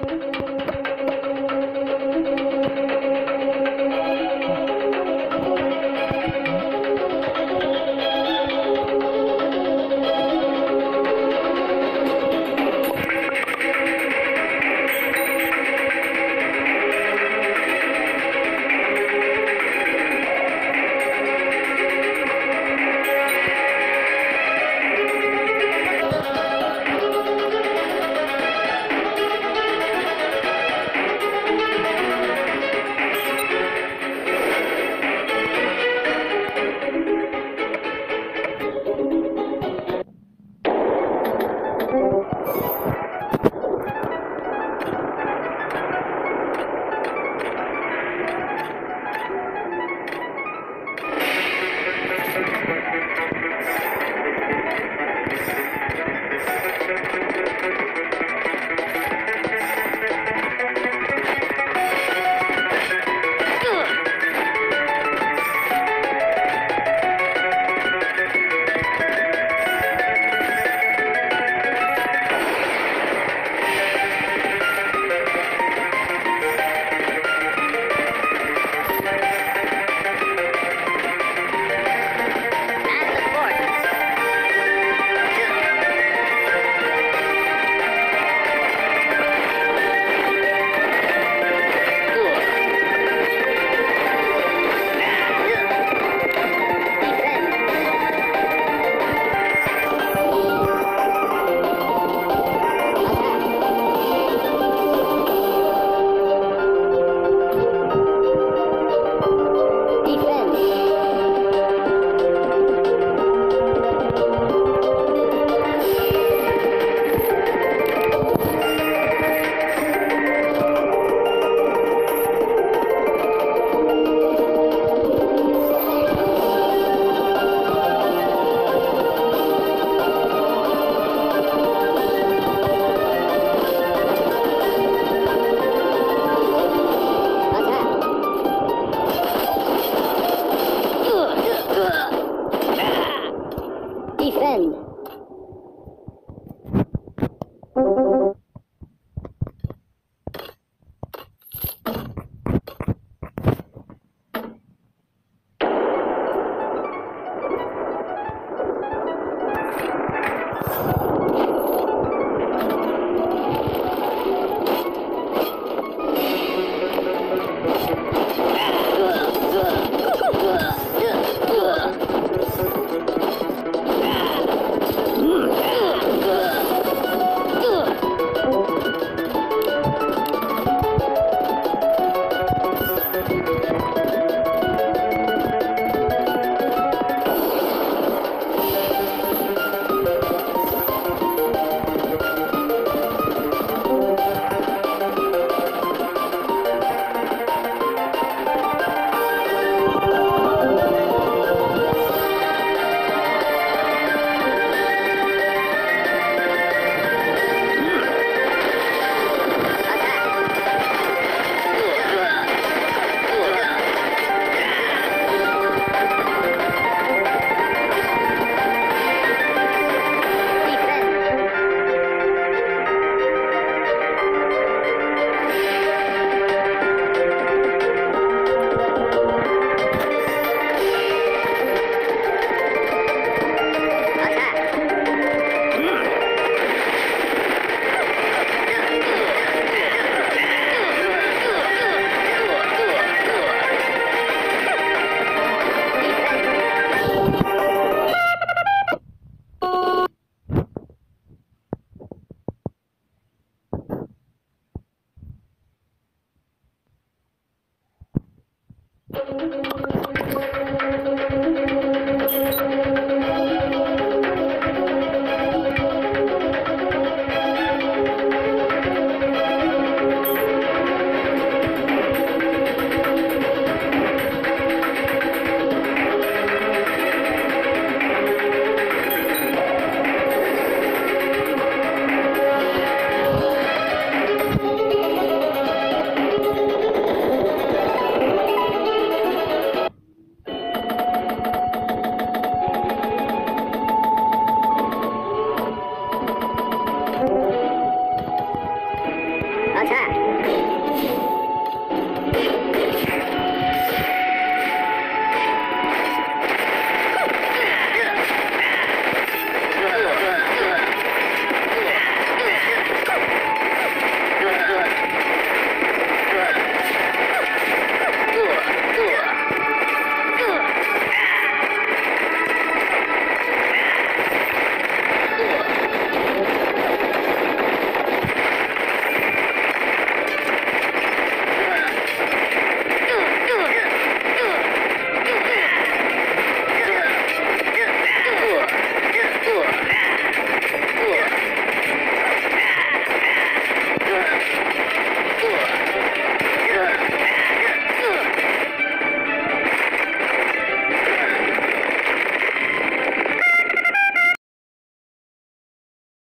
Thank you. Jerusalén. Thank you.